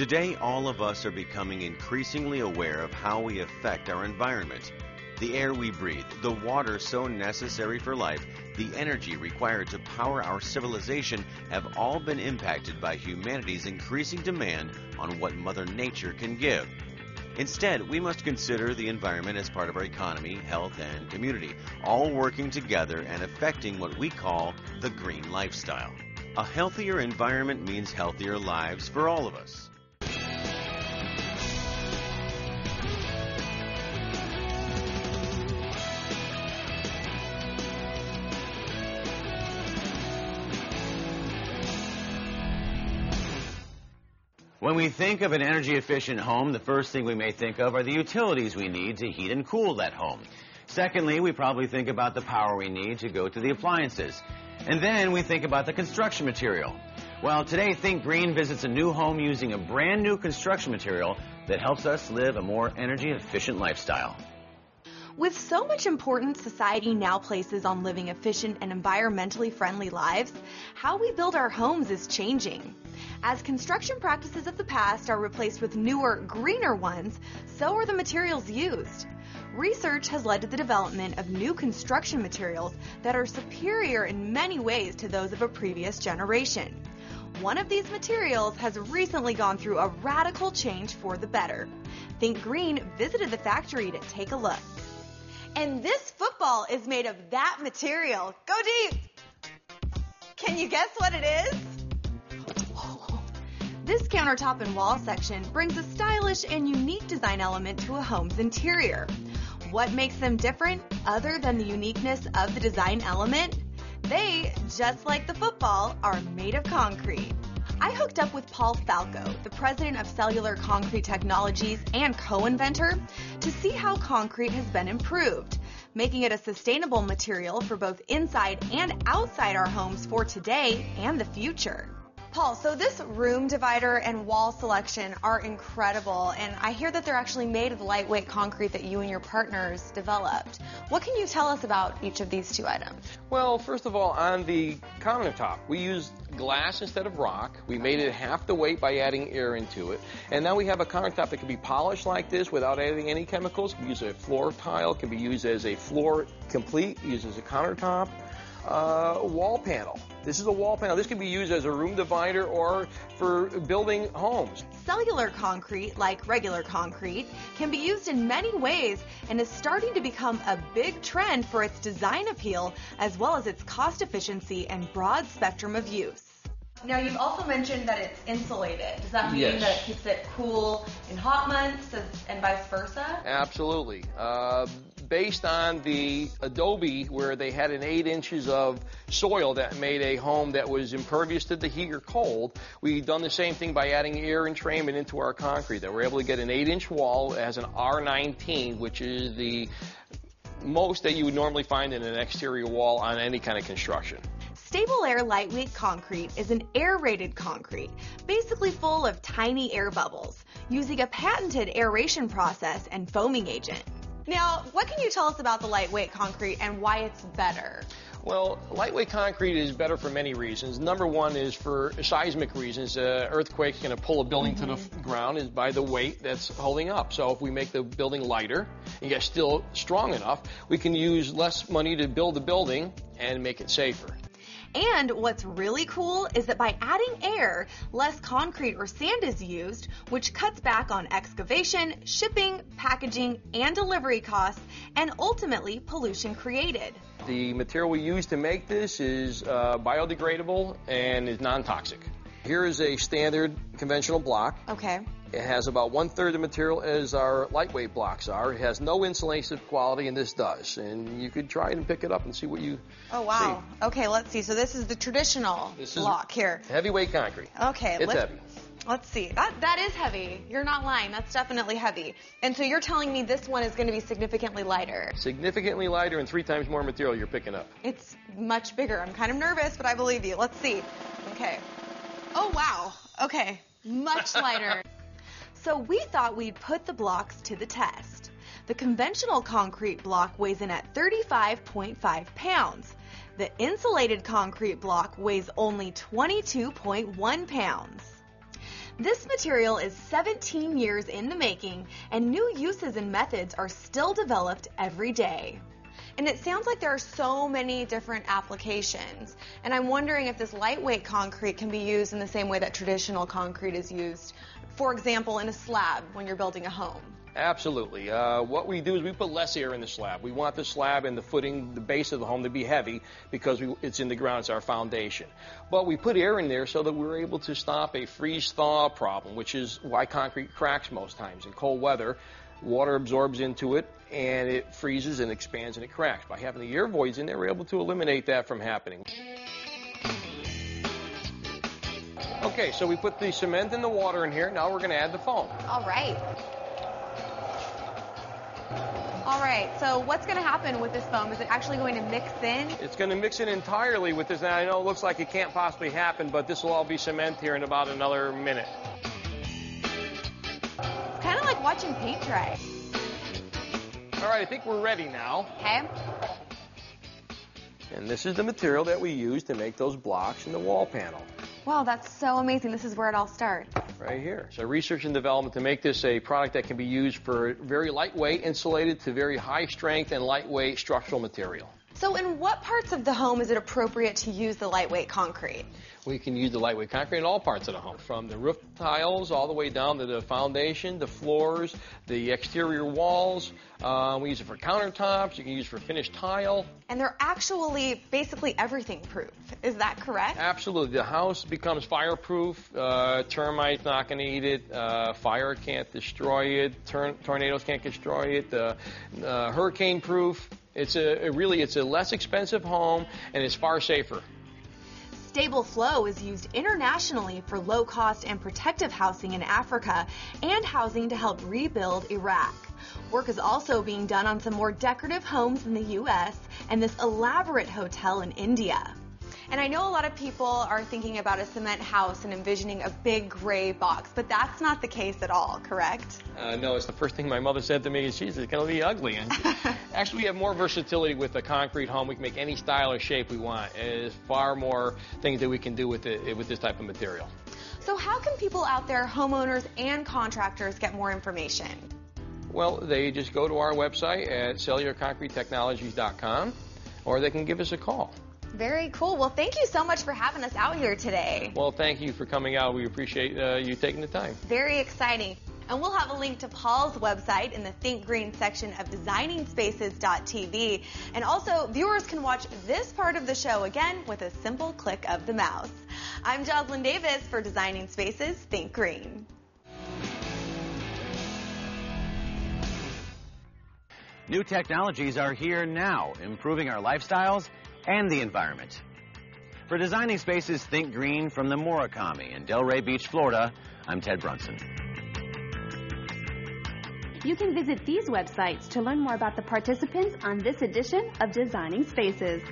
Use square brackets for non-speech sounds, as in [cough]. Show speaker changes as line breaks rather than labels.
Today, all of us are becoming increasingly aware of how we affect our environment. The air we breathe, the water so necessary for life, the energy required to power our civilization have all been impacted by humanity's increasing demand on what Mother Nature can give. Instead, we must consider the environment as part of our economy, health, and community, all working together and affecting what we call the green lifestyle. A healthier environment means healthier lives for all of us. When we think of an energy efficient home, the first thing we may think of are the utilities we need to heat and cool that home. Secondly, we probably think about the power we need to go to the appliances. And then we think about the construction material. Well, today Think Green visits a new home using a brand new construction material that helps us live a more energy efficient lifestyle.
With so much importance society now places on living efficient and environmentally friendly lives, how we build our homes is changing. As construction practices of the past are replaced with newer, greener ones, so are the materials used. Research has led to the development of new construction materials that are superior in many ways to those of a previous generation. One of these materials has recently gone through a radical change for the better. Think Green visited the factory to take a look. And this football is made of that material. Go deep! Can you guess what it is? [laughs] This countertop and wall section brings a stylish and unique design element to a home's interior. What makes them different other than the uniqueness of the design element? They, just like the football, are made of concrete. I hooked up with Paul Falco, the president of Cellular Concrete Technologies and co-inventor, to see how concrete has been improved, making it a sustainable material for both inside and outside our homes for today and the future. Paul, so this room divider and wall selection are incredible, and I hear that they're actually made of the lightweight concrete that you and your partners developed. What can you tell us about each of these two items?
Well, first of all, on the countertop, we used glass instead of rock. We made it half the weight by adding air into it. And now we have a countertop that can be polished like this without adding any chemicals. We use a floor tile, can be used as a floor complete, used as a countertop uh, wall panel. This is a wall panel. This can be used as a room divider or for building homes.
Cellular concrete, like regular concrete, can be used in many ways and is starting to become a big trend for its design appeal as well as its cost efficiency and broad spectrum of use. Now, you've also mentioned that it's insulated. Does that mean
yes.
that it keeps it cool in hot months and vice versa?
Absolutely. Uh, based on the adobe where they had an eight inches of soil that made a home that was impervious to the heat or cold, we've done the same thing by adding air entrainment into our concrete. That we're able to get an eight inch wall as an R19, which is the most that you would normally find in an exterior wall on any kind of construction.
Stable Air Lightweight Concrete is an aerated concrete, basically full of tiny air bubbles, using a patented aeration process and foaming agent. Now, what can you tell us about the lightweight concrete and why it's better?
Well, lightweight concrete is better for many reasons. Number one is for seismic reasons. Uh, earthquake's going to pull a building mm-hmm. to the mm-hmm. ground is by the weight that's holding up. So if we make the building lighter and yet still strong enough, we can use less money to build the building and make it safer.
And what's really cool is that by adding air, less concrete or sand is used, which cuts back on excavation, shipping, packaging, and delivery costs, and ultimately pollution created.
The material we use to make this is uh, biodegradable and is non-toxic. Here is a standard conventional block.
Okay.
It has about one third of the material as our lightweight blocks are. It has no insulation quality, and this does. And you could try it and pick it up and see what you.
Oh wow! See. Okay, let's see. So this is the traditional this block here.
Heavyweight concrete.
Okay,
it's heavy.
Let's see. That that is heavy. You're not lying. That's definitely heavy. And so you're telling me this one is going to be significantly lighter.
Significantly lighter and three times more material you're picking up.
It's much bigger. I'm kind of nervous, but I believe you. Let's see. Okay. Oh wow. Okay. Much lighter. [laughs] So we thought we'd put the blocks to the test. The conventional concrete block weighs in at 35.5 pounds. The insulated concrete block weighs only 22.1 pounds. This material is 17 years in the making, and new uses and methods are still developed every day. And it sounds like there are so many different applications. And I'm wondering if this lightweight concrete can be used in the same way that traditional concrete is used, for example, in a slab when you're building a home.
Absolutely. Uh, what we do is we put less air in the slab. We want the slab and the footing, the base of the home to be heavy because we, it's in the ground, it's our foundation. But we put air in there so that we're able to stop a freeze-thaw problem, which is why concrete cracks most times. In cold weather, water absorbs into it and it freezes and expands and it cracks. By having the air voids in there, we're able to eliminate that from happening. Okay, so we put the cement and the water in here. Now we're going to add the foam.
All right. All right, so what's going to happen with this foam? Is it actually going to mix in?
It's going to mix in entirely with this. Now, I know it looks like it can't possibly happen, but this will all be cement here in about another minute.
It's kind of like watching paint dry.
All right, I think we're ready now.
Okay.
And this is the material that we use to make those blocks in the wall panel.
Wow, that's so amazing. This is where it all starts.
Right here. So research and development to make this a product that can be used for very lightweight, insulated to very high strength and lightweight structural material.
So in what parts of the home is it appropriate to use the lightweight concrete?
We can use the lightweight concrete in all parts of the home, from the roof tiles all the way down to the foundation, the floors, the exterior walls. Uh, we use it for countertops. You can use it for finished tile.
And they're actually basically everything proof. Is that correct?
Absolutely. The house becomes fireproof. Uh, termites not going to eat it. Uh, fire can't destroy it. Tor- tornadoes can't destroy it. Uh, hurricane proof. It's a it really it's a less expensive home and it's far safer.
Stable Flow is used internationally for low cost and protective housing in Africa and housing to help rebuild Iraq. Work is also being done on some more decorative homes in the U.S. and this elaborate hotel in India. And I know a lot of people are thinking about a cement house and envisioning a big gray box, but that's not the case at all, correct?
Uh, no, it's the first thing my mother said to me is, geez, it's going to be ugly. And [laughs] actually, we have more versatility with a concrete home. We can make any style or shape we want. There's far more things that we can do with, it, with this type of material.
So how can people out there, homeowners and contractors, get more information?
Well, they just go to our website at cellularconcretetechnologies.com or they can give us a call.
Very cool. Well, thank you so much for having us out here today.
Well, thank you for coming out. We appreciate uh, you taking the time.
Very exciting. And we'll have a link to Paul's website in the Think Green section of designingspaces.tv. And also, viewers can watch this part of the show again with a simple click of the mouse. I'm Jocelyn Davis for Designing Spaces Think Green.
New technologies are here now, improving our lifestyles and the environment. For Designing Spaces Think Green from the Morikami in Delray Beach, Florida, I'm Ted Brunson.
You can visit these websites to learn more about the participants on this edition of Designing Spaces.